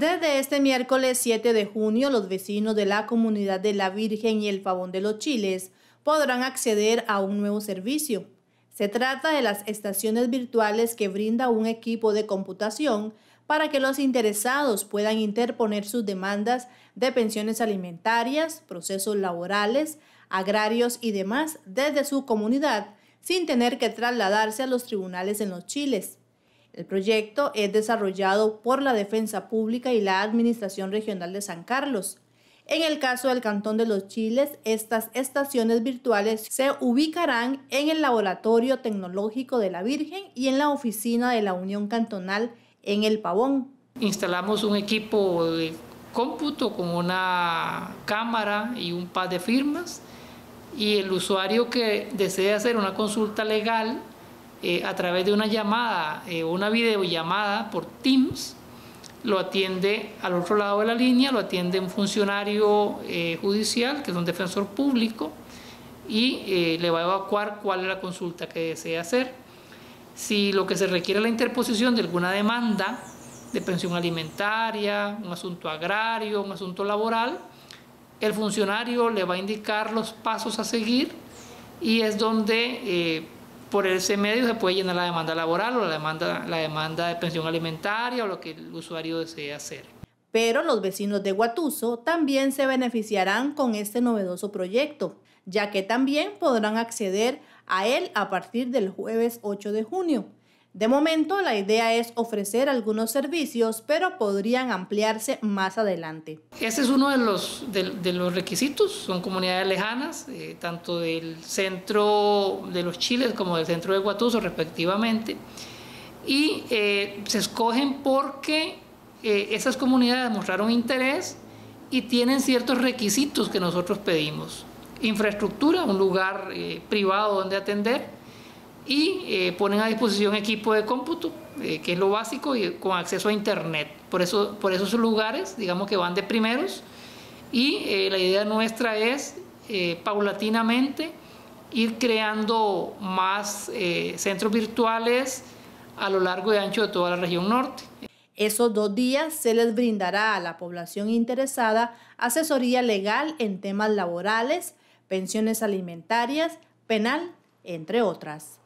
Desde este miércoles 7 de junio, los vecinos de la comunidad de La Virgen y el Pavón de los Chiles podrán acceder a un nuevo servicio. Se trata de las estaciones virtuales que brinda un equipo de computación para que los interesados puedan interponer sus demandas de pensiones alimentarias, procesos laborales, agrarios y demás desde su comunidad sin tener que trasladarse a los tribunales en los Chiles. El proyecto es desarrollado por la Defensa Pública y la Administración Regional de San Carlos. En el caso del Cantón de los Chiles, estas estaciones virtuales se ubicarán en el Laboratorio Tecnológico de la Virgen y en la oficina de la Unión Cantonal en el Pavón. Instalamos un equipo de cómputo con una cámara y un par de firmas y el usuario que desee hacer una consulta legal eh, a través de una llamada eh, una videollamada por Teams, lo atiende al otro lado de la línea, lo atiende un funcionario eh, judicial, que es un defensor público, y le va a evacuar cuál es la consulta que desea hacer. Si lo que se requiere es la interposición de alguna demanda de pensión alimentaria, un asunto agrario, un asunto laboral, el funcionario le va a indicar los pasos a seguir y es donde por ese medio se puede llenar la demanda laboral o la demanda, la demanda de pensión alimentaria o lo que el usuario desee hacer. Pero los vecinos de Guatuso también se beneficiarán con este novedoso proyecto, ya que también podrán acceder a él a partir del jueves 8 de junio. De momento, la idea es ofrecer algunos servicios, pero podrían ampliarse más adelante. Ese es uno de los, de, los requisitos. Son comunidades lejanas, eh, tanto del centro de los Chiles como del centro de Guatuso, respectivamente. Y eh, se escogen porque eh, esas comunidades mostraron interés y tienen ciertos requisitos que nosotros pedimos. Infraestructura, un lugar privado donde atender y eh, ponen a disposición equipo de cómputo, eh, que es lo básico, y con acceso a Internet. Por, eso, esos lugares, digamos que van de primeros, y eh, la idea nuestra es paulatinamente ir creando más centros virtuales a lo largo y ancho de toda la región norte. Esos dos días se les brindará a la población interesada asesoría legal en temas laborales, pensiones alimentarias, penal, entre otras.